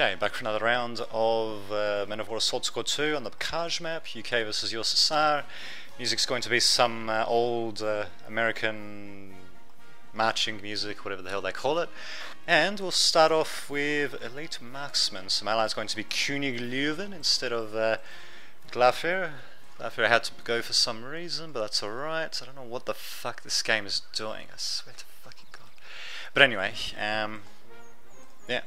Okay, back for another round of uh, Men of War Assault Squad 2 on the Bocage map, UK versus USSR. Music's going to be some uh, old uh, American marching music, whatever the hell they call it. And we'll start off with Elite Marksman. So my line's going to be König Leuven instead of uh, Glafir. Glafer had to go for some reason, but that's alright. I don't know what the fuck this game is doing, I swear to fucking god. But anyway, um, yeah.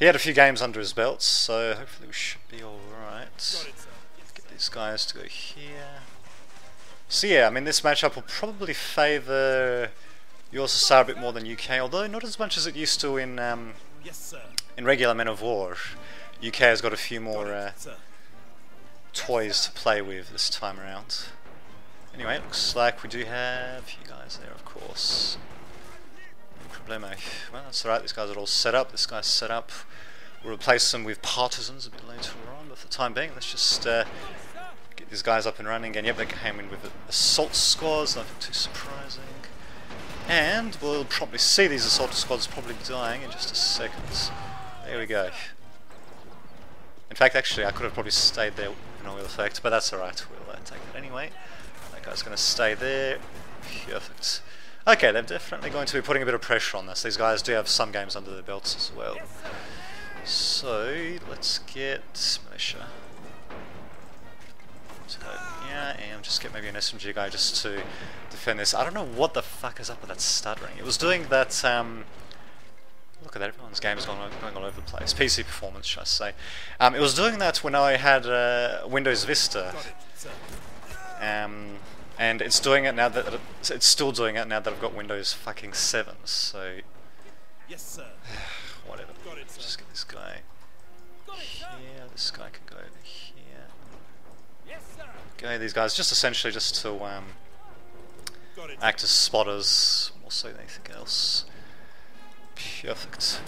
He had a few games under his belt, so hopefully we should be alright. Get these guys to go here. So yeah, I mean this matchup will probably favour USSR a bit more than UK, although not as much as it used to in um, in regular Men of War. UK has got a few more uh, toys to play with this time around. Anyway, it looks like we do have you guys there, of course. Well, that's alright, these guys are all set up, this guy's set up. We'll replace them with partisans a bit later on, but for the time being, let's just uh, get these guys up and running. And yep, they came in with assault squads, nothing too surprising. And we'll probably see these assault squads probably dying in just a second. There we go. In fact, actually, I could have probably stayed there in oil effect, but that's alright. We'll uh, take it anyway. That guy's going to stay there. Perfect. Okay, they're definitely going to be putting a bit of pressure on this. These guys do have some games under their belts as well. So, let's get militia. So, yeah, and just get maybe an SMG guy just to defend this. I don't know what the fuck is up with that stuttering. It was doing that, um, look at that, everyone's game is going, going all over the place. PC performance, should I say. Um, it was doing that when I had uh, Windows Vista. Um, and it's doing it now that, it's still doing it now that I've got Windows fucking 7, so... Yes, sir. whatever. Got it, sir. Just get this guy here. This guy can go over here. Yes, sir. Okay, these guys just essentially just to um, it. act as spotters more so than anything else. Perfect.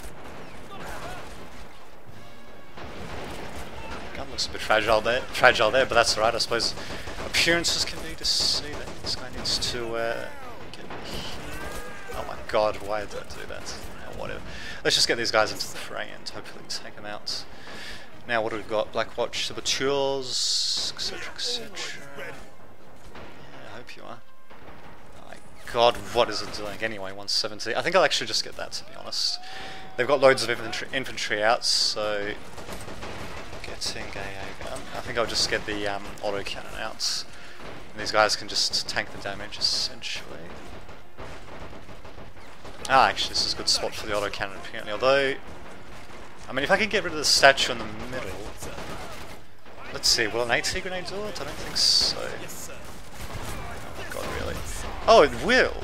Gun looks a bit fragile there, fragile there, but that's alright. I suppose appearances can be deceiving. This guy needs to uh, get. Oh my god, why did I do that? Whatever. Let's just get these guys into the fray and hopefully take them out. Now what have we got? Blackwatch, saboteurs, etc, etc. Yeah, I hope you are. Oh my god, what is it doing? Anyway, 170. I think I'll actually just get that, to be honest. They've got loads of infantry, infantry out, so... Getting a gun. I think I'll just get the um, auto cannon out. And these guys can just tank the damage, essentially. Ah, actually, this is a good spot for the auto cannon, apparently. Although, I mean, if I can get rid of the statue in the middle... Let's see, will an AT grenade do it? I don't think so. Oh god, really? Oh, it will!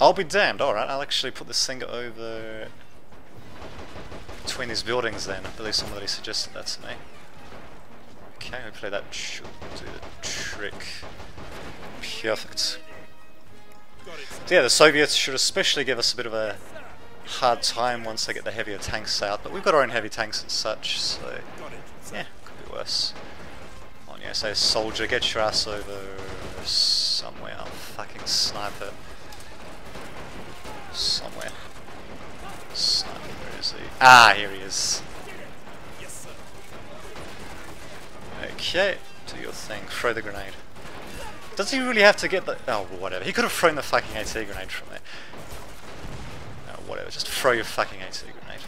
I'll be damned, alright, I'll actually put this thing over between these buildings then. I believe somebody suggested that to me. Okay, hopefully that should do the trick. Perfect. So yeah, the Soviets should especially give us a bit of a hard time once they get the heavier tanks out, but we've got our own heavy tanks and such, so yeah, could be worse. On, yeah, say soldier, get your ass over somewhere. I'll fucking sniper. Somewhere. Sniper, where is he? Ah, here he is. Yes, sir. Okay, do your thing. Throw the grenade. Does he really have to get the... Oh, whatever. He could have thrown the fucking AT grenade from there. Oh, whatever. Just throw your fucking AT grenade.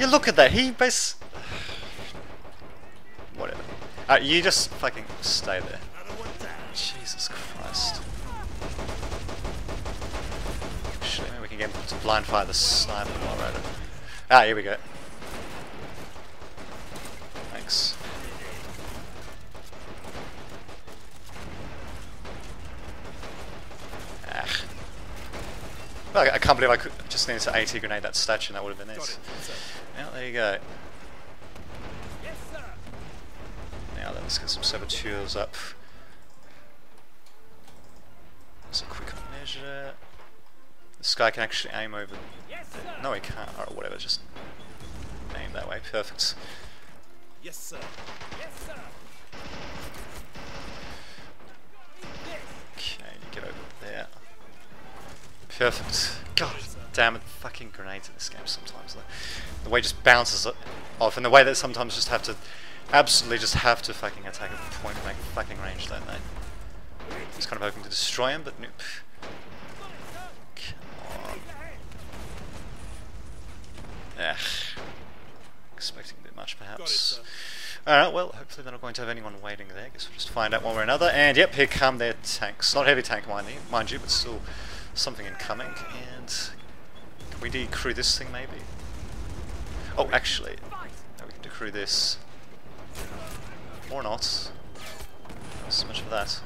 Yeah, look at that. He base... Whatever. Alright, you just fucking stay there. Jesus Christ. Actually, maybe we can get him to blind fire the sniper while we're at it. Ah, here we go. Thanks. Ah. Well, I can't believe I could just needed to AT grenade that statue and that would have been it. Yeah, there you go. Yes, sir. Now let's get some saboteurs up. As a quick measure. This guy can actually aim over. Yes, sir. No, he can't. Or whatever, just aim that way. Perfect. Yes, sir. Yes, sir. Perfect. God, damn it, fucking grenades in this game sometimes. Like, the way it just bounces off, and the way that sometimes just have to, absolutely just have to fucking attack at point blank fucking range, don't they? Just kind of hoping to destroy him, but nope. Come on. Ugh. Expecting a bit much, perhaps. Alright, well, hopefully they're not going to have anyone waiting there. I Guess we'll just find out one way or another. And yep, here come their tanks. Not heavy tank, mind you, mind you but still something incoming. And can we decrew this thing, maybe? Oh, actually, no, we can decrew this. Or not. So much for that.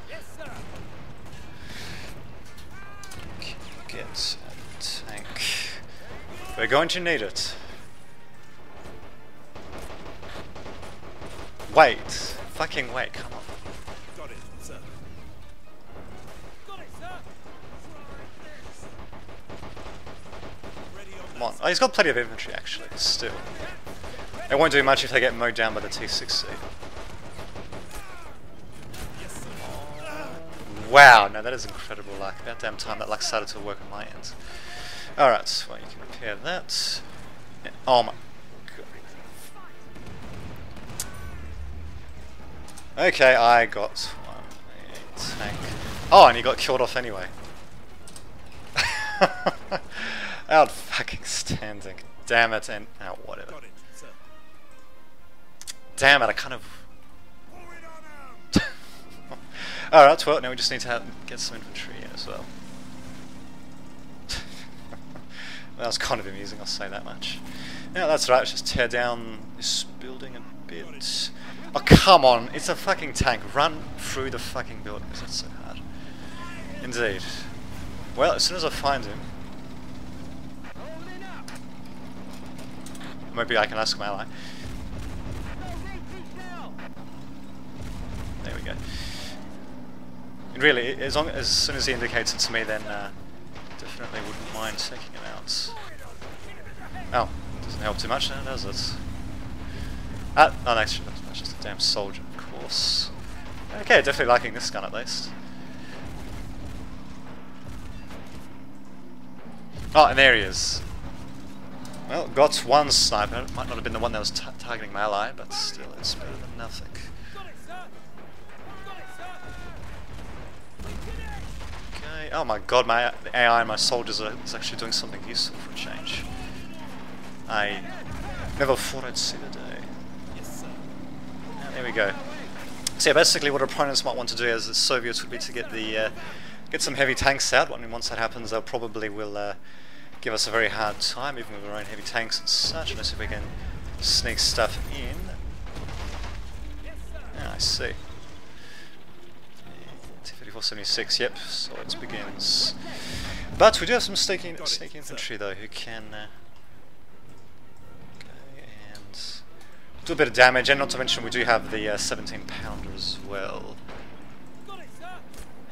Get a tank. We're going to need it. Wait. Fucking wait, come on. Come on. Oh, he's got plenty of infantry, actually, still. It won't do much if they get mowed down by the T-60. Yes, sir. Wow, no, that is incredible luck. About damn time that luck started to work on my end. Alright, well, you can repair that. Oh my god. Okay, I got one tank. Oh, and he got killed off anyway. Out fucking standing. Damn it, and oh, whatever. It. Damn it, I kind of Pour it on 'em. Alright, well, now we just need to have, get some infantry in as well. that was kind of amusing, I'll say that much. Yeah, that's right, let's just tear down this building a bit. Oh, come on, it's a fucking tank. Run through the fucking building, because that's so hard. Indeed. Well, as soon as I find him, maybe I can ask my ally. There we go. And really, as long as soon as he indicates it to me, then uh, definitely wouldn't mind taking him out. Oh, doesn't help too much, now, does it? Ah, no, that's that's just a damn soldier, of course. Okay, definitely liking this gun at least. Oh, and there he is. Well, got one sniper. Might not have been the one that was ta targeting my ally, but still, it's better than nothing. Okay. Oh my god, my AI and my soldiers are is actually doing something useful for a change. I never thought I'd see the day. There we go. So yeah, basically what opponents might want to do as the Soviets would be to get the uh, get some heavy tanks out. I mean, once that happens, they'll probably will uh, give us a very hard time, even with our own heavy tanks and such. Unless if we can sneak stuff in. Yeah, I see. T-3476, yep, so it begins. But we do have some sneaky, sneaky infantry though, who can uh, and do a bit of damage, and not to mention we do have the uh, 17 pounder as well. Got it, sir.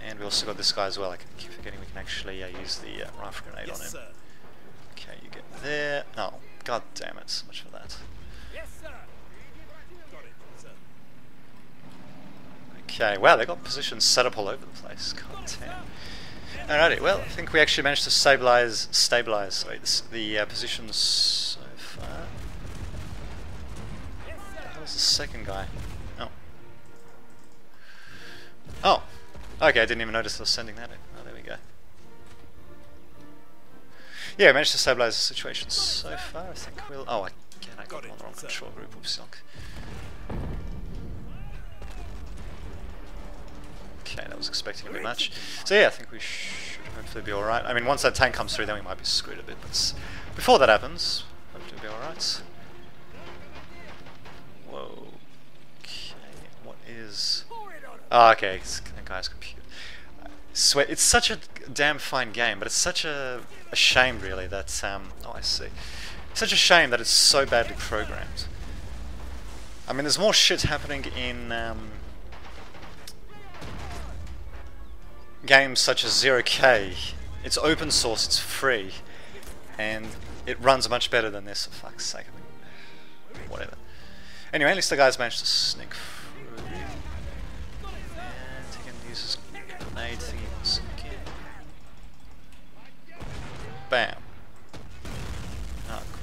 And we also got this guy as well, I keep forgetting we can actually uh, use the uh, rifle grenade on him. sir. Get there. Oh, god damn it, so much for that. Yes, sir. Got it, sir. Okay, wow, they got positions set up all over the place. God damn. Alrighty, well, I think we actually managed to stabilize, stabilize, sorry, this, the uh, positions so far. That was the second guy. Oh. Oh. Okay, I didn't even notice I was sending that in. Oh, there we go. Yeah, I managed to stabilize the situation so far. I think we'll. Oh, again, I got on the wrong control group. Oops, silk. Okay, that was expecting a bit much. So yeah, I think we should hopefully be alright. I mean, once that tank comes through, then we might be screwed a bit. But before that happens, hopefully we'll be alright. Whoa. Okay, what is... Oh, okay, it's that guy's computer. It's such a damn fine game, but it's such a, a shame, really, that... Um, oh, I see. Such a shame that it's so badly programmed. I mean, there's more shit happening in um, games such as Zero K. It's open source, it's free, and it runs much better than this. For fuck's sake, I mean, whatever. Anyway, at least the guys managed to sneak through. And he can use his grenade thingy once again.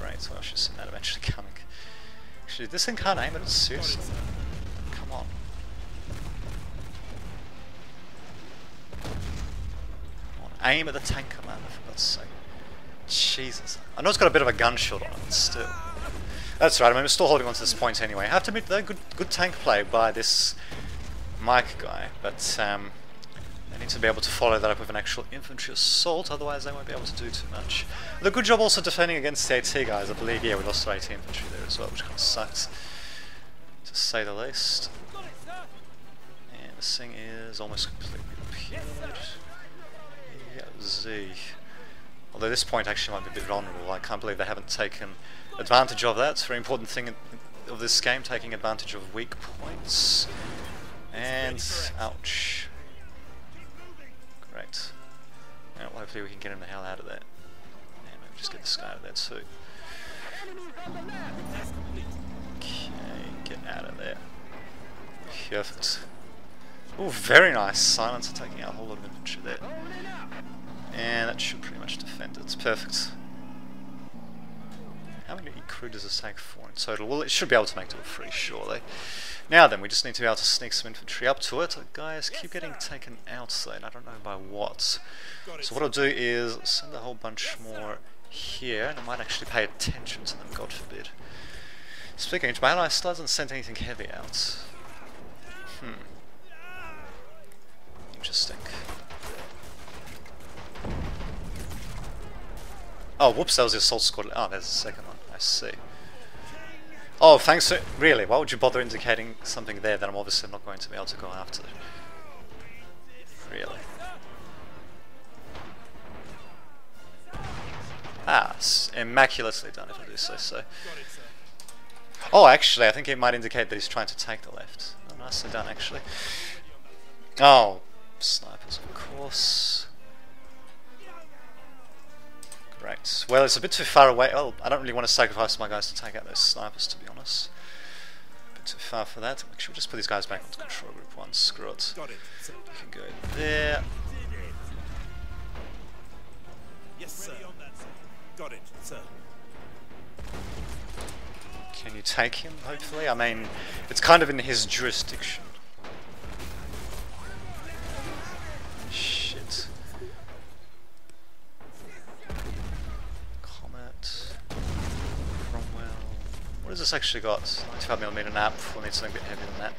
Bam. so I should see that eventually coming. Actually, this thing can't aim at it, seriously? Come on. Come on, aim at the tank commander, for God's sake. Jesus. I know it's got a bit of a gun shield on it, still. That's right, I mean, we're still holding on to this point anyway. I have to admit, though, good, good tank play by this Mike guy, but um, to be able to follow that up with an actual infantry assault, otherwise they won't be able to do too much. A good job also defending against the AT guys, I believe, yeah, we lost to AT infantry there as well, which kind of sucks, to say the least. And this thing is almost completely repaired. Yeah, Z. Although this point actually might be a bit vulnerable, I can't believe they haven't taken advantage of that. It's a very important thing of this game, taking advantage of weak points. And, ouch. Great. Now, hopefully we can get him the hell out of there. And maybe just get this guy out of that suit. Okay, get out of there. Perfect. Oh, very nice. Silencer taking out a whole lot of infantry there. And that should pretty much defend it. It's perfect. How many crew does this take for in total? Well, it should be able to make to a free, surely. Now then, we just need to be able to sneak some infantry up to it. Guys keep getting taken out though, and I don't know by what. So what I'll do is send a whole bunch more here, and I might actually pay attention to them, God forbid. Speaking of, my ally still hasn't sent anything heavy out. Hmm. Interesting. Oh, whoops, that was the assault squad. Oh, there's the second one. I see. Oh, thanks. Really? Why would you bother indicating something there that I'm obviously not going to be able to go after? Really? Ah, immaculately done, if I do say so. Oh, actually, I think it might indicate that he's trying to take the left. Oh, nicely done, actually. Oh, snipers, of course. Great. Well, it's a bit too far away. Oh, I don't really want to sacrifice my guys to take out those snipers, to be honest. A bit too far for that. Actually, we'll just put these guys back onto control group one. Screw it. Got it. We can go there. Yes, sir. Got it, sir. Can you take him, hopefully? I mean, it's kind of in his jurisdiction. This actually got? 95mm nap. We'll need something a bit heavier than that.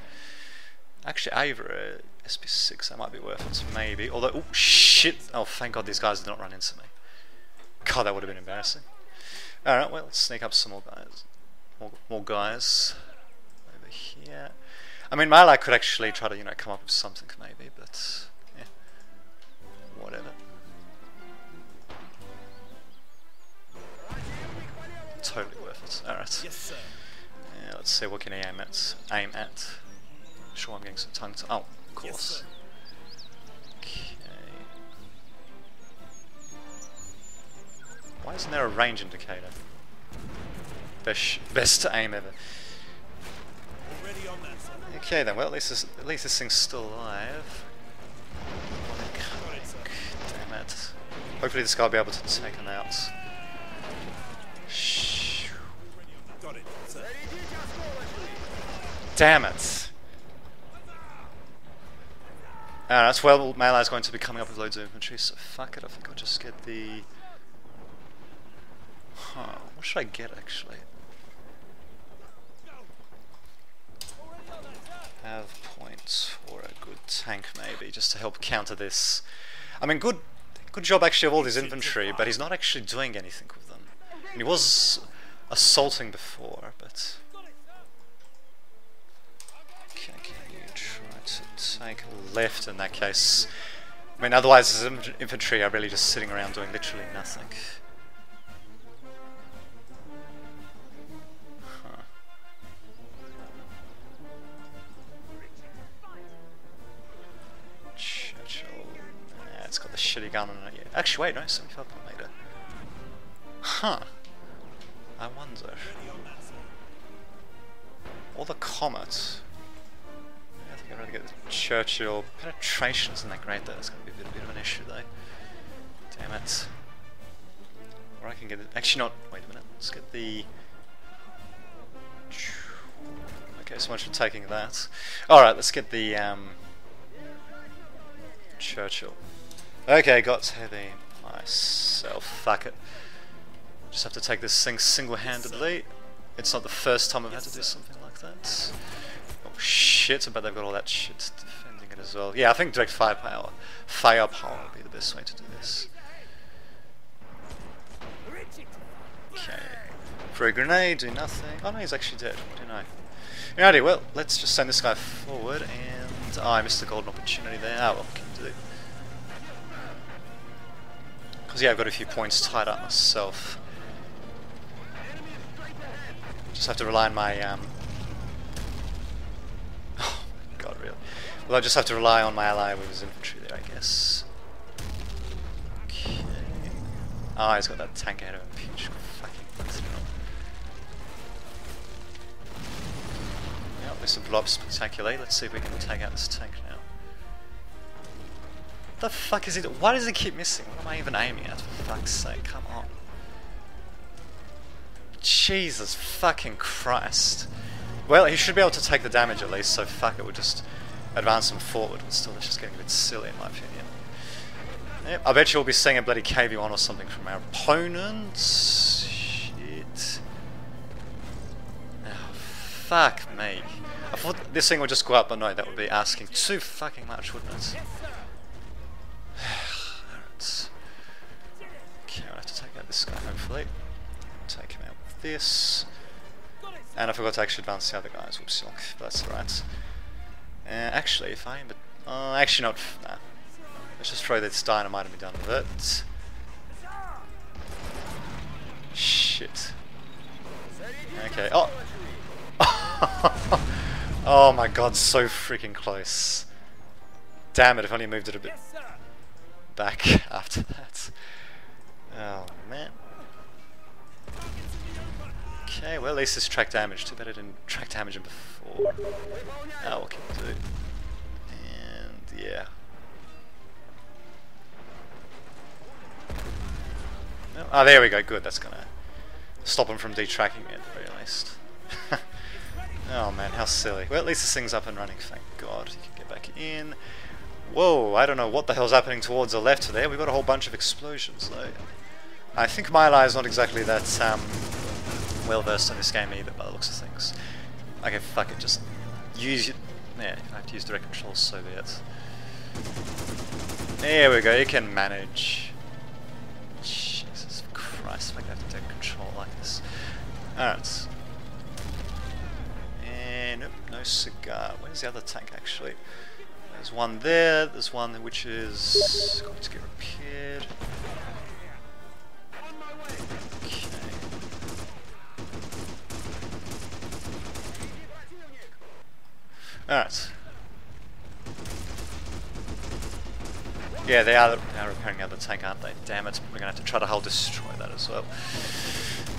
Actually, AVRE, uh, SP6, that might be worth it, maybe. Although, oh shit! Oh, thank god these guys did not run into me. God, that would have been embarrassing. Alright, well, let's sneak up some more guys. More, more guys over here. I mean, my ally could actually try to, you know, come up with something maybe, but yeah, whatever. Totally worth it. All right. Yes, sir. Yeah, let's see what can he aim at. Aim at. Sure, I'm getting some tongue. To, oh, of course. sir. Okay. Why isn't there a range indicator? Best, best aim ever. Already on that, sir. Okay then, well at least this, at least this thing's still alive. Got it, sir. Damn it. Hopefully this guy will be able to take him out. Shh. Got it, sir. Damn it. Alright, that's well Melee's going to be coming up with loads of infantry, so fuck it, I think I'll just get the... Huh, what should I get actually? Have points or a good tank maybe, just to help counter this. I mean, good good job actually of all his infantry, but he's not actually doing anything with them. And he was assaulting before, but... Okay, can you try to take left in that case? I mean, otherwise his infantry are really just sitting around doing literally nothing. Churchill. Yeah, it's got the shitty gun on it. Actually, wait, no, 75 millimeter. Huh. I wonder. All the comets. I think I'd rather get the Churchill. Penetration isn't that great though, it's going to be a bit, a bit of an issue though. Damn it. Or I can get it. Actually, not. Wait a minute. Let's get the. Okay, so much for taking that. Alright, let's get the. Um, Churchill. Okay, got to the myself. Fuck it. Just have to take this thing single-handedly. It's not the first time I've had to do something like that. Oh shit, I bet they've got all that shit defending it as well. Yeah, I think direct firepower. Firepower would be the best way to do this. Okay. For a grenade, do nothing. Oh no, he's actually dead. Didn't I? Alrighty, well, let's just send this guy forward and... Oh, I missed the golden opportunity there. Ah, well, can do. Because, yeah, I've got a few points tied up myself. Just have to rely on my, um... Oh, God, really. Well, I just have to rely on my ally with his infantry there, I guess. Okay. Ah, oh, he's got that tank ahead of him. Huge fucking Yep, this up spectacularly. Let's see if we can take out this tank now. What the fuck is it? Why does it keep missing? What am I even aiming at? For fuck's sake, come on. Jesus fucking Christ. Well, he should be able to take the damage at least, so fuck it, we'll just advance him forward. But still, it's just getting a bit silly in my opinion. Yep, I bet you we'll be seeing a bloody KV-1 or something from our opponents. Shit. Oh, fuck me. I thought this thing would just go up, but no, that would be asking too fucking much, wouldn't it? Okay, I'll have to take out this guy, hopefully. Take him out this. And I forgot to actually advance the other guys, whoops, that's alright. Uh, actually, if I... But, uh, actually not... Nah. Let's just throw this dynamite and be done with it. Shit. Okay, oh! oh my god, so freaking close. Damn it, if only moved it a bit back after that. Oh man. Okay, well at least it's track damage. Too bad I didn't track damage him before. Oh, what can we do? And yeah. Oh, there we go. Good. That's gonna stop him from detracking me at the very least. oh man, how silly. Well, at least this thing's up and running. Thank God. You can get back in. Whoa, I don't know what the hell's happening towards the left there. We've got a whole bunch of explosions though. I think my ally is not exactly that um, well versed in this game either by the looks of things. Okay, fuck it, just use it. Yeah, I have to use direct control so be it. There we go, you can manage. Jesus Christ, I have to take control like this. Alright. And nope, no cigar. Where's the other tank actually? There's one there, there's one which is going to get repaired. Okay. Alright. Yeah, they are, repairing the other tank, aren't they? Damn it, we're gonna have to try to hull destroy that as well.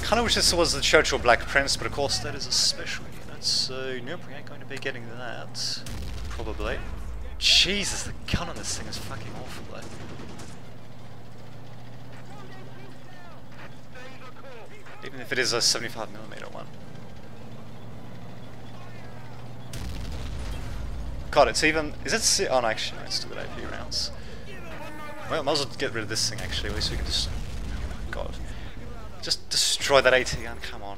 Kinda wish this was the Churchill Black Prince, but of course that is a special unit, so nope, we ain't going to be getting that. Probably. Jesus, the gun on this thing is fucking awful though. Even if it is a 75mm one. God, it's even... Is it... Si oh no, actually, no, it's still got AP rounds. Well, might as well get rid of this thing actually, at least we can just... Oh God. Just destroy that AT gun, come on.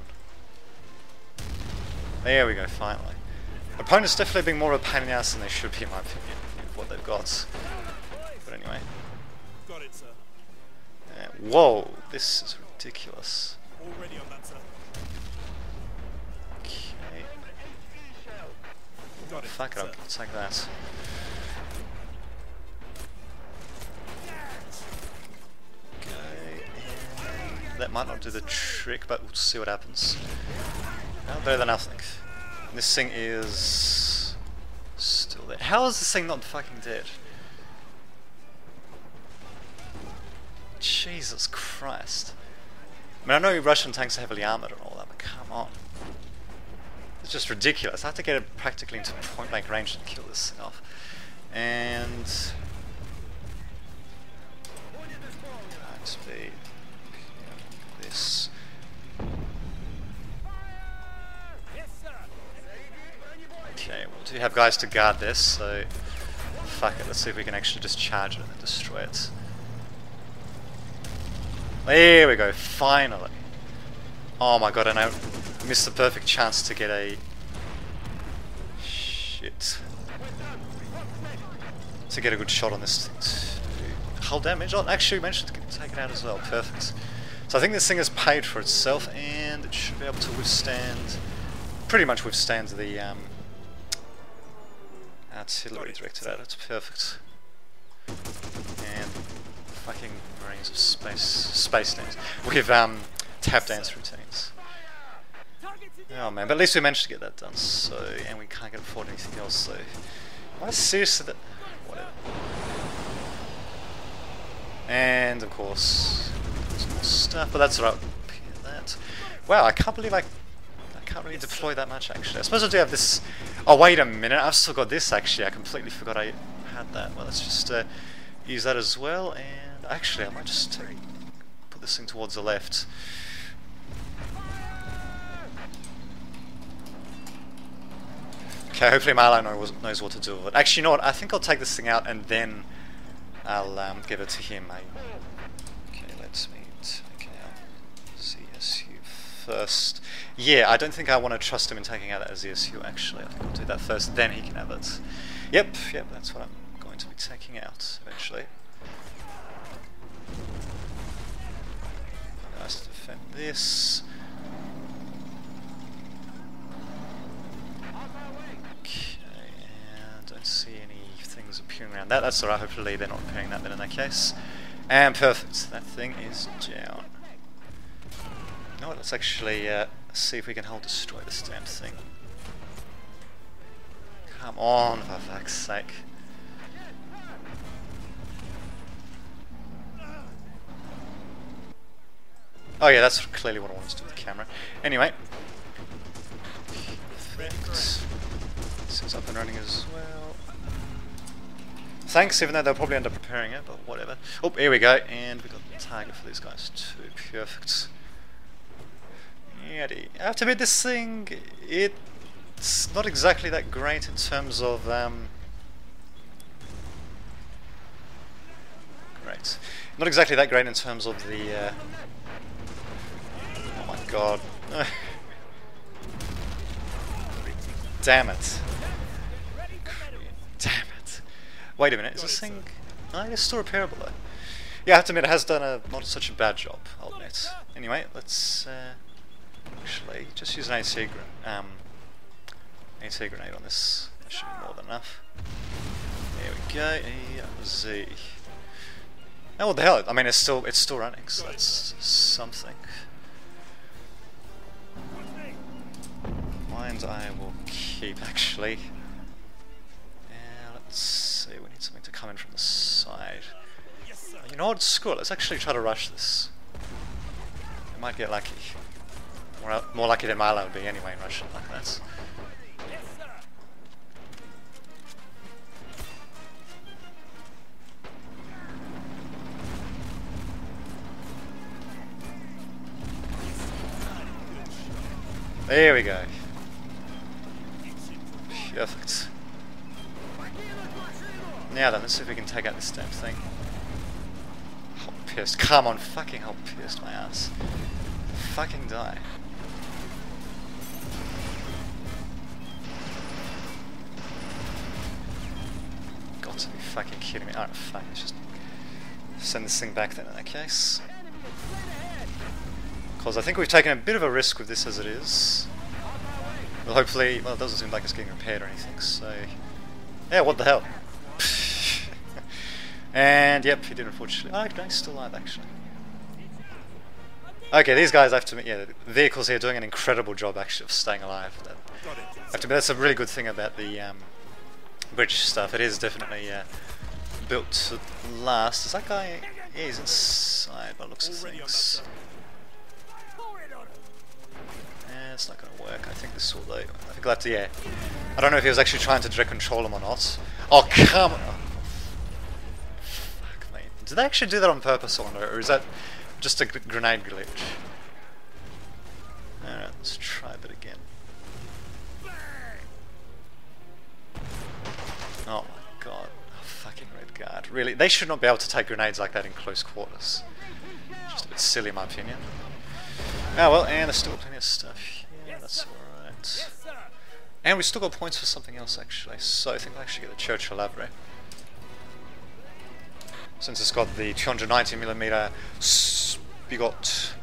There we go, finally. Opponents definitely being more of a pain in the ass than they should be in my opinion, with what they've got. But anyway. Got it, sir. Uh, whoa, this is ridiculous. Already on that, sir. Okay. Got it, Fuck it. I'll take that. Okay, that might not do the trick, but we'll see what happens. Better than nothing. This thing is still there. How is this thing not fucking dead? Jesus Christ. I mean, I know Russian tanks are heavily armored and all that, but come on. It's just ridiculous. I have to get it practically into point blank range to kill this elf. And that be this. Okay, well, do have guys to guard this, so fuck it, let's see if we can actually just charge it and destroy it. There we go, finally. Oh my god, and I missed the perfect chance to get a... Shit. To get a good shot on this. Hull damage? Oh, actually we managed to take it out as well, perfect. So I think this thing has paid for itself and it should be able to withstand, pretty much withstand the um, artillery directed at it, perfect. And fucking marines of space, space names. With um, tap dance routines. Oh man, but at least we managed to get that done, so, and we can't get afford anything else, so, I seriously, that, whatever. And of course, some more stuff, but that's alright. That. Wow, I can't believe I, I can't really deploy that much actually. I suppose I do have this, oh wait a minute, I've still got this actually, I completely forgot I had that. Well, let's just uh, use that as well, and actually I might just put this thing towards the left. Okay, hopefully Marlowe knows, knows what to do with it. Actually, you know what? I think I'll take this thing out and then I'll um, give it to him. I, okay, let's meet. me take out ZSU first. Yeah, I don't think I want to trust him in taking out that ZSU actually. I think I'll do that first, then he can have it. Yep, yep, that's what I'm going to be taking out eventually. Nice to defend this. Okay, and don't see any things appearing around that. That's alright, hopefully they're not appearing that then in that case. And perfect, that thing is down. No, let's actually uh, see if we can help destroy this damn thing. Come on, for fuck's sake. Oh yeah, that's clearly what I wanted to do with the camera. Anyway. Perfect. This is up and running as well. Thanks, even though they'll probably end up preparing it, but whatever. Oh, here we go, and we got the target for these guys too. Perfect. Yaddy. I have to admit, this thing, it's not exactly that great in terms of, um, Great. Not exactly that great in terms of the, uh, oh my god. Damn it. Damn it. Wait a minute, is this thing... It's still repairable though. Yeah, I have to admit, it has done a not such a bad job, I'll admit. Anyway, let's uh, actually just use an AT, grenade. um, AT grenade on this. That should be more than enough. There we go, A, Z. Oh, what the hell? I mean, it's still it's still running, so that's something. Mines I will keep actually. Let's in from the side. You know what? Screw it. Let's actually try to rush this. We might get lucky. More, more lucky than Milo would be anyway in Russian like that. There we go. Perfect. Now then, let's see if we can take out this damn thing. Hop pierced. Come on, fucking hop pierced my ass. Fucking die. Got to be fucking kidding me. Alright, fuck, let's just send this thing back then in that case. Because I think we've taken a bit of a risk with this as it is. Well, hopefully, well, it doesn't seem like it's getting repaired or anything, so... Yeah, what the hell? And, yep, he did unfortunately. Oh, no, he's still alive, actually. Okay, these guys, I have to admit, yeah, the vehicles here are doing an incredible job, actually, of staying alive. That, I have to admit, that's a really good thing about the um, British stuff. It is definitely uh, built to last. Is that guy... Yeah, he's inside by looks of things. it's not going to work. I think this will though. I think I'll have to, yeah. I don't know if he was actually trying to direct control him or not. Oh, come on! Did they actually do that on purpose, or, or is that just a grenade glitch? Alright, let's try that again. Oh my god. Oh, fucking red guard. Really? They should not be able to take grenades like that in close quarters. Just a bit silly in my opinion. Oh well, and there's still plenty of stuff. Yeah, that's alright. And we still got points for something else actually, so I think I'll actually get the Churchill AVRE. Since it's got the 290mm Spigot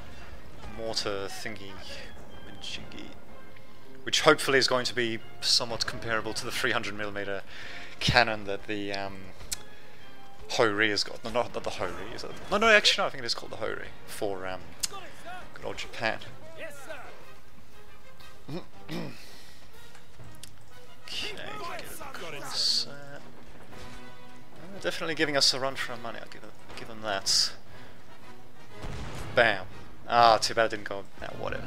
mortar thingy, which hopefully is going to be somewhat comparable to the 300mm cannon that the um, Hori has got. No, not, not the Hori, is it? No, no, actually no, I think it is called the Hori for um, Got it, sir. good old Japan. Yes, definitely giving us a run for our money. I'll give give them that. Bam. Ah, too bad it didn't go. Now whatever.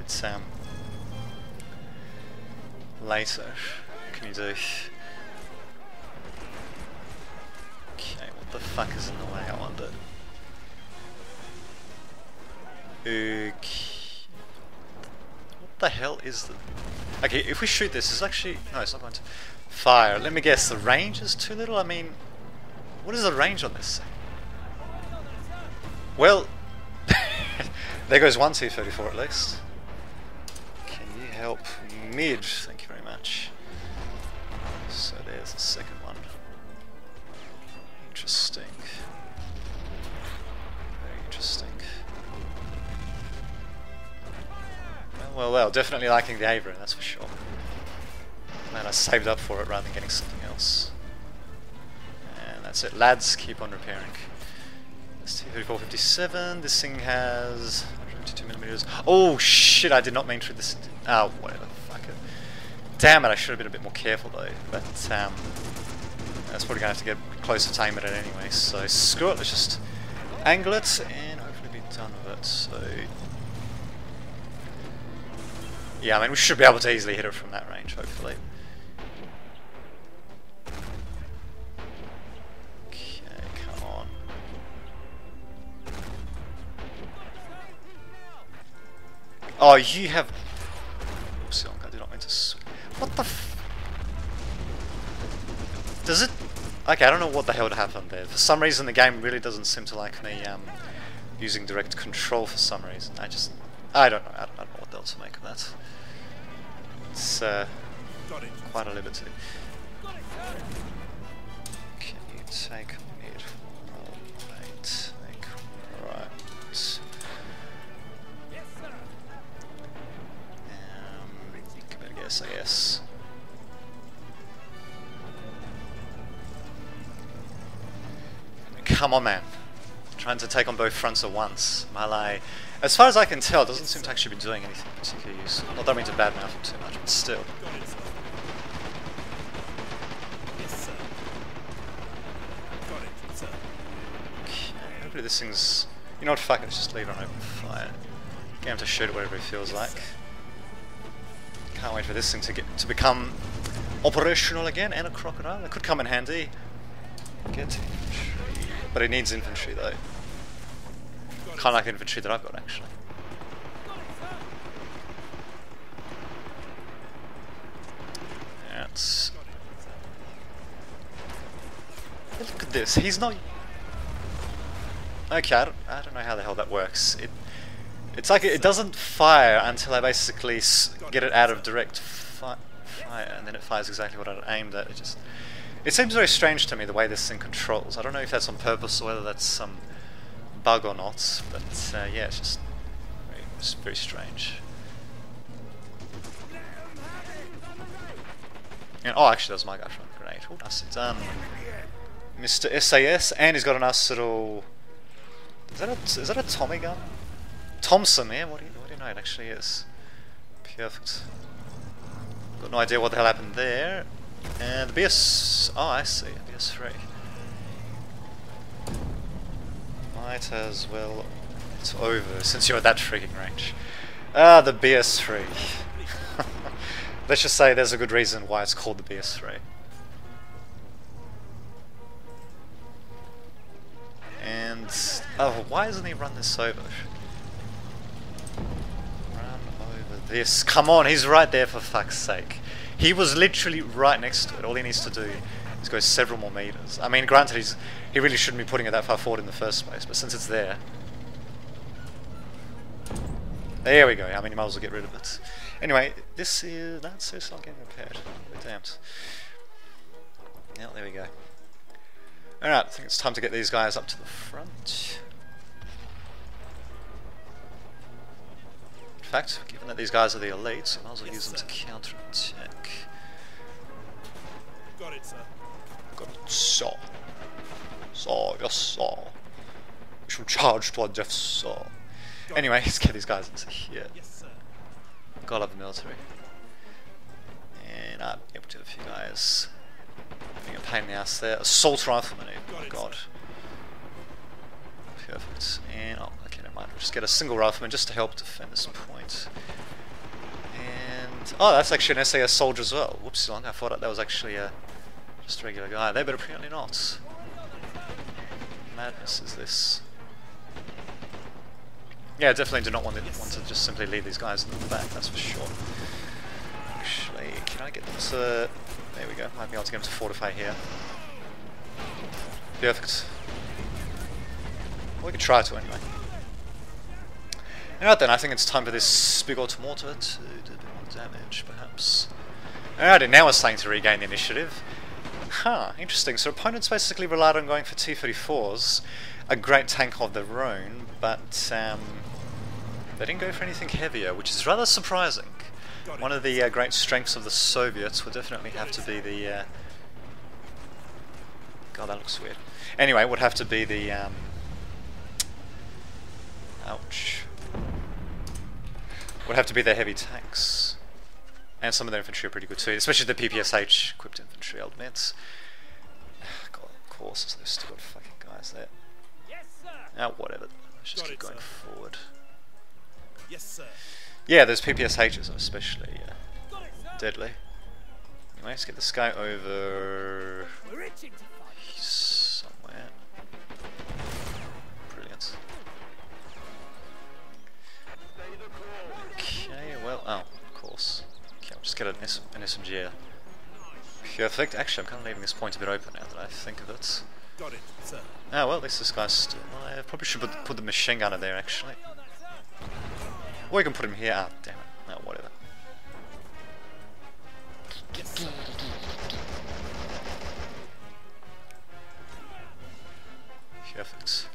It's um later. Can you do? Okay, what the fuck is in the way? I wonder. Okay. The hell is the... Okay, if we shoot this, it's actually... No, it's not going to... Fire. Let me guess, the range is too little? I mean... What is the range on this? Well... there goes one T-34 at least. Can you help mid? Thank you very much. Well, well, definitely liking the AVRE, that's for sure. Man, I saved up for it rather than getting something else. And that's it. Lads, keep on repairing. This T-3457, this thing has 152 millimeters. Oh shit, I did not mean to this. Oh, whatever, fuck it. Damn it, I should have been a bit more careful though. But, um, that's probably going to have to get closer aim at it anyway. So, screw it, let's just angle it and hopefully be done with it. So, yeah, I mean, we should be able to easily hit it from that range, hopefully. Okay, come on. Oh, you have... Oopsie, I did not mean to... What the f... Does it... Okay, I don't know what the hell happened there. For some reason, the game really doesn't seem to like me um, using direct control for some reason. I just... I don't know. I don't, know what else to make of that. It's uh, quite a liberty. Can you take mid? Right. Take right. Um, give it a guess, I guess. Come on, man. Trying to take on both fronts at once. Malay, as far as I can tell, it doesn't seem to actually be doing anything particularly useful. Not that I mean to badmouth him too much, but still. It, it. Okay, hopefully this thing's... You know what, fuck it, let's just leave it on open fire. Get him to shoot whatever it he feels like. Can't wait for this thing to get to become operational again, and a crocodile. That could come in handy. Get infantry. But it needs infantry though. Kind of like the infantry that I've got actually. That's... Look at this, he's not... Okay, I don't, I don't know how the hell that works. It, it's like it, it doesn't fire until I basically get it out of direct fi- fire, and then it fires exactly what I aimed at. It just, it seems very strange to me the way this thing controls. I don't know if that's on purpose or whether that's some bug or not, but uh, yeah, it's just very, it's very strange. And, oh, actually, that was my guy from the grenade. Oh, nicely done. Mr. SAS, and he's got a nice little. Is that a is that a Tommy gun? Thompson, yeah. What do you what do you know? It actually is. Perfect. Got no idea what the hell happened there. And the BS. Oh, I see. BS3. Might as well. It's over since you're at that freaking range. Ah, the BS3. Let's just say there's a good reason why it's called the BS3. And oh, why doesn't he run this over? Run over this. Come on, he's right there for fuck's sake. He was literally right next to it. All he needs to do go several more meters. I mean, granted, he's, he really shouldn't be putting it that far forward in the first place, but since it's there... There we go. I mean, you might as well get rid of it. Anyway, this is... That's it's not getting repaired. We're damned. Yeah, there we go. Alright, I think it's time to get these guys up to the front. In fact, given that these guys are the elites, I might as well use them to counter-attack. Got it, sir. Sir. Sir, yes, sir. We shall charge to our death, sir. Anyway, let's get these guys into here. Yes, sir. God love the military. And I'm able to have a few guys being a pain in the ass there. Assault rifleman, oh it, god. Perfect. And, oh, okay, never mind. We'll just get a single rifleman just to help defend this point. And, oh, that's actually an SAS soldier as well. Whoops, long. I thought that was actually a, just a regular guy there, but apparently not. Madness is this. Yeah, definitely do not want, it, want to just simply leave these guys in the back, that's for sure. Actually, can I get them to... There we go, might be able to get them to fortify here. Perfect. We can try to anyway. Alright then, I think it's time for this big automortar to do a bit more damage, perhaps. Alrighty, now we're starting to regain the initiative. Huh, interesting. So opponents basically relied on going for T-34s, a great tank of their own, but um, they didn't go for anything heavier, which is rather surprising. One of the uh, great strengths of the Soviets would definitely have to be the... Uh... God, that looks weird. Anyway, it would have to be the... Um... Ouch. Would have to be their heavy tanks. And some of their infantry are pretty good too, especially the PPSH equipped infantry, I'll admit. God, of course, those stupid fucking guys there. Yes, sir. Ah, whatever. Let's just Got keep it, going sir. forward. Yes, sir. Yeah, those PPSHs are especially uh, it, deadly. Anyway, let's get this guy over just get an, S an SMG here. Perfect. Actually, I'm kind of leaving this point a bit open now that I think of it. Got it, sir. Oh, well, at least this guy's still alive. Probably should put, put the machine gunner there, actually. Or you can put him here. Ah, damn it. No, whatever. Yes. Perfect.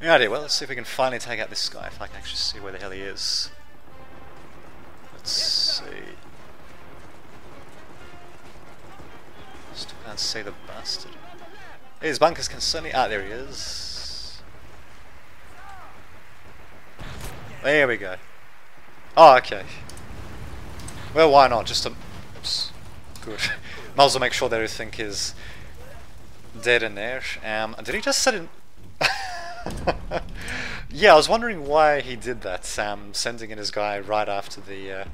Alrighty, well, let's see if we can finally take out this guy, if I can actually see where the hell he is. Let's see. Can't see the bastard. His bankers can certainly... Ah, there he is. There we go. Oh, okay. Well, why not? Just a... Oops. Good. Might as well make sure that everything is dead in there. Um, did he just set in... yeah, I was wondering why he did that, um, sending in his guy right after the... Uh,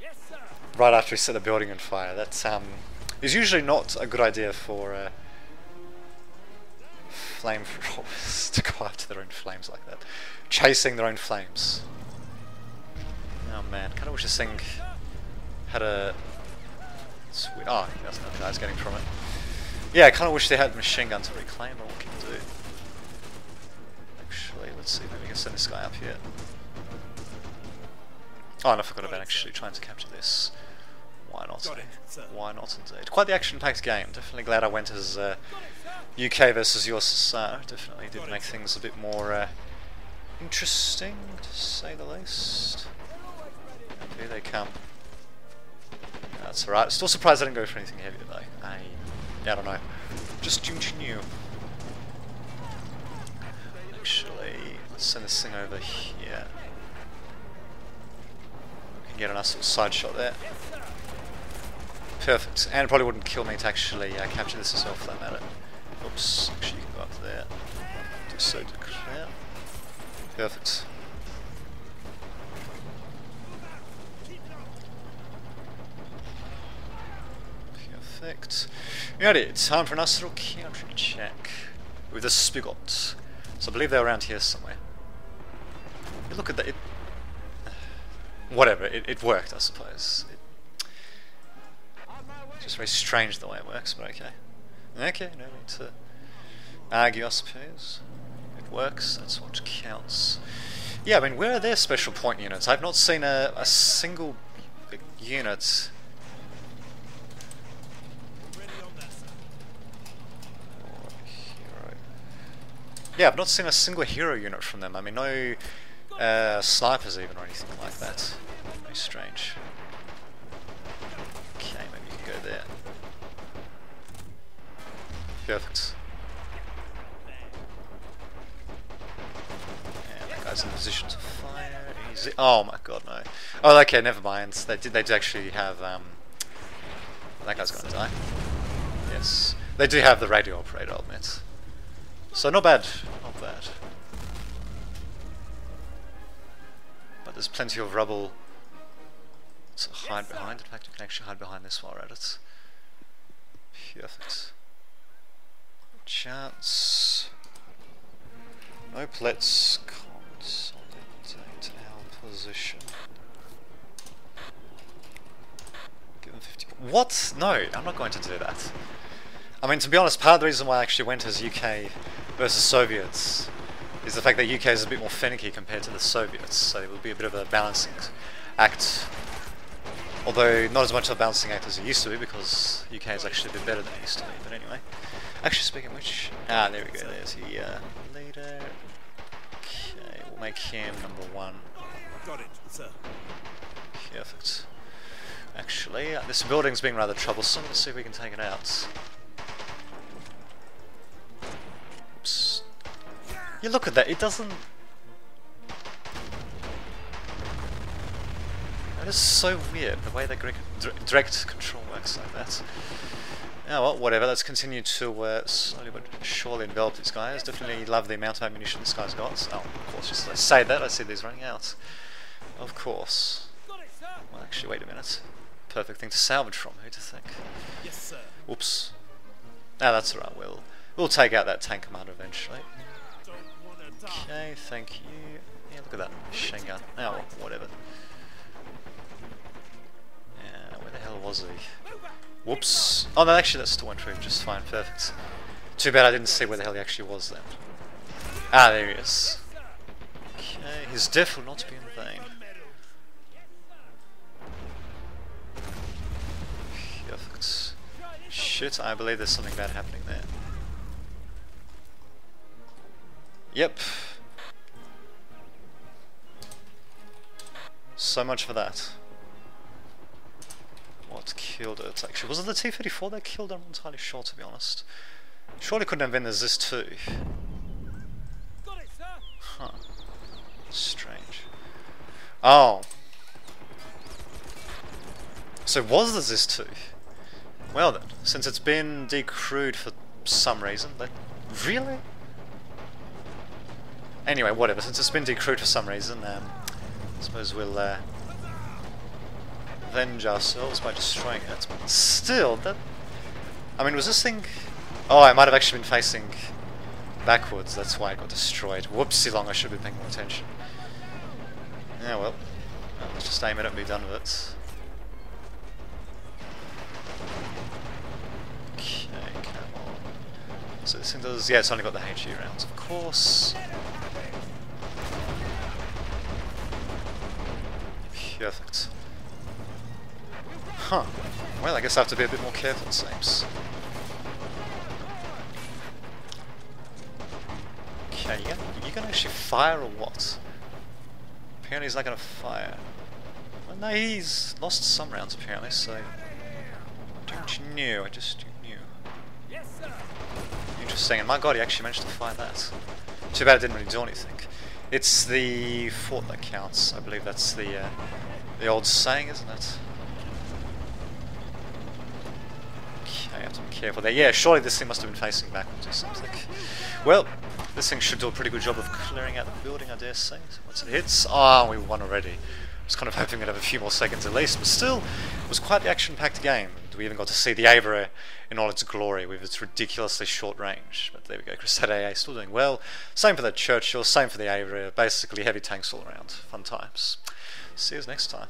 Yes, sir. Right after we set the building on fire. That's um, is usually not a good idea for uh, flamethrowers to go after their own flames like that, chasing their own flames. Oh man, kind of wish this thing had a. Sweet. Oh, that's not the guy's getting from it. Yeah, I kind of wish they had a machine gun to reclaim, but what can you do? Actually, let's see maybe we can send this guy up here. Oh, and I forgot about actually trying to capture this. Why not? Got it, sir. Why not indeed? Quite the action-packed game. Definitely glad I went as uh, UK versus USSR. Definitely did make things a bit more uh, interesting, to say the least. And here they come. That's alright. Still surprised I didn't go for anything heavier though. I, I don't know. Just new. Actually, let's send this thing over here. We can get a nice little side shot there. Perfect. And it probably wouldn't kill me to actually uh, capture this as well for that matter. Oops. Actually, you can go up there. Do so. Perfect. Perfect. Alrighty, time for a nice little counter check with the spigot. So I believe they're around here somewhere. Look at that. It... whatever, it, it worked, I suppose. It, just very strange the way it works, but okay. Okay, no need to argue, I suppose. It works, that's what counts. Yeah, I mean, where are their special point units? I've not seen a, a single unit. Yeah, I've not seen a single hero unit from them. I mean, no uh, snipers even or anything like that. Very strange. Okay, maybe you can go there. Perfect. And that guy's in position to fire. Oh my god, no. Oh, okay, never mind. They did. They did actually have. Um, that guy's gonna die. Yes, they do have the radio operator. I'll admit. So not bad. Not bad. But there's plenty of rubble to hide behind. In fact, you can actually hide behind this while we're at it. Perfect. Chance. Nope, let's consolidate our position. Give them 50. What? No, I'm not going to do that. I mean, to be honest, part of the reason why I actually went as UK versus Soviets is the fact that UK is a bit more finicky compared to the Soviets, so it will be a bit of a balancing act. Although not as much of a balancing act as it used to be, because UK is actually a bit better than it used to be. But anyway, actually speaking of which, ah, there we go. There's the uh, leader. Okay, we'll make him number one. Got it, sir. Perfect. Actually, uh, this building's being rather troublesome. Let's see if we can take it out. Oops. You look at that, it doesn't... That is so weird, the way the direct control works like that. Yeah, well, whatever, let's continue to uh, slowly but surely envelop these guys. Definitely love the amount of ammunition this guy's got. Oh, of course, just as I say that, I see these running out. Of course. Got it, sir. Well, actually, wait a minute. Perfect thing to salvage from, who to think? Yes, sir. Oops. Ah, that's alright, we'll, we'll take out that tank commander eventually. Don't wanna die. Okay, thank you. Yeah, look at that machine gun. Oh, whatever. Yeah, where the hell was he? Whoops. Oh, no, actually, that's still went through just fine, perfect. Too bad I didn't see where the hell he actually was then. Ah, there he is. Okay, his death will not be in vain. Perfect. Shit, I believe there's something bad happening there. Yep. So much for that. Killed it? Actually, was it the T-34 that killed it? I'm not entirely sure, to be honest. Surely couldn't have been the ZIS-2. Got it, sir. Huh. Strange. Oh. So was the ZIS-2? Well then, since it's been decrewed for some reason, but really? Anyway, whatever, since it's been decrewed for some reason, um, I suppose we'll uh, avenge ourselves by destroying it. But still, that... I mean, was this thing... Oh, I might have actually been facing backwards, that's why it got destroyed. Whoopsie long, I should have been paying more attention. Yeah, well, let's just aim it and be done with it. Okay, come on. So this thing does... Yeah, it's only got the HE rounds, of course. Perfect. Huh. Well, I guess I have to be a bit more careful, it seems. Okay, you gonna, you gonna actually fire or what? Apparently he's not gonna fire. Well, no, he's lost some rounds apparently, so... Don't you knew, I just knew. Yes, sir. Interesting, and my god, he actually managed to fire that. Too bad it didn't really do anything. It's the fort that counts, I believe that's the, uh, the old saying, isn't it? Okay, I have to be careful there. Yeah, surely this thing must have been facing backwards or something. Well, this thing should do a pretty good job of clearing out the building, I dare say. Once it hits... Oh, we won already. I was kind of hoping we'd have a few more seconds at least, but still, it was quite the action-packed game. We even got to see the AVRE in all its glory with its ridiculously short range. But there we go, Crusader AA still doing well. Same for the Churchill, same for the AVRE, basically heavy tanks all around. Fun times. See you next time.